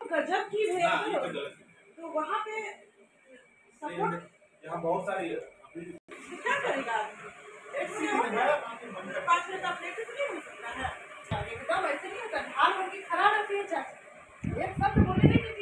गजब की भेंट तो वहाँ पे यहाँ बहुत सारी तो कितना करेगा? तो पाँच मिनट आप लेकर तो नहीं हो सकता है एकदम ऐसे नहीं होता। ढाल होगी खड़ा रहती है चाचा एक शब्द बोले नहीं